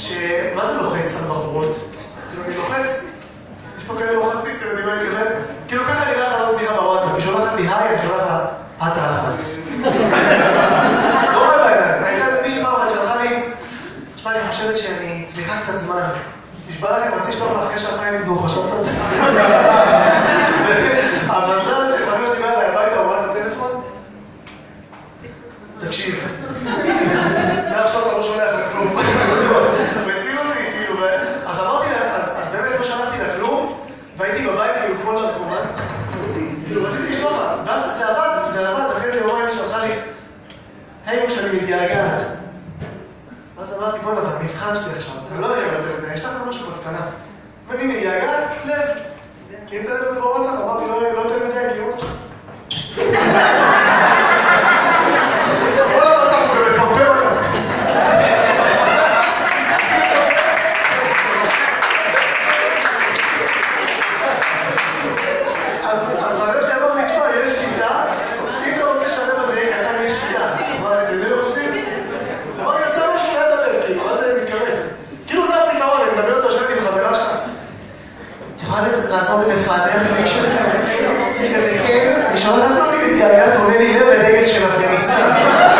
שמה זה לוחץ על בחורות? כאילו, אני לוחץ, יש פה כאלה לוחצים, אתם יודעים מה אני כזה? כאילו ככה נראה לך לא שיחה בוואטסאפ, היא שולחת לי היי, אני שולחת לה, את האחת. לא רואה בעיניים, הייתה איזה מישהי פעם אחת שלחה לי, תשמע, אני חושבת שאני צריכה קצת זמן. נשבע לכם, רציתי לשלוח לך אחרי שעתיים נגדו, חשבת על זה? המזל שחבר שלי בא אליי הביתה, הוא ראה את תקשיב, מעכשיו אתה לא שולח לה כלום. מציל אותי, כאילו, ו- אז אמרתי לה, אז אז באמת לא שלחתי לה כלום, והייתי כמו נרקומן, כאילו רציתי לה, ואז זה עבד, זה עבד, אחרי זה יומיים היא שלחה לי, היי, אמא שאני מתגעגעת. אז אמרתי, בואנה, זה המבחן שלי עכשיו, לא יודע יש לך משהו בקטנה. אני מתגעגעת, לב. כי אם תלך לזה בוואטסאפ, אמרתי, לא לא יותר מדי, כי אמא שלך. וואלה, בסוף הוא גם מפמפם אותה. אז אז חבר שלי אמר לי, תשמע, יש שיטה, אם אתה רוצה שהלב הזה יהיה קטן, יש שיטה. אמר לי, אתם יודעים מה עושים? אמר לי, עשה משהו ליד הלב, כאילו, מה זה מתכווץ? כאילו זה הפתרון, אני מדבר אותו, יושבת עם חברה שלה. לי לפענח מישהו? כזה, כן, אני שואלת למה אני מתגעגעת, עונה לי לב ודגל של.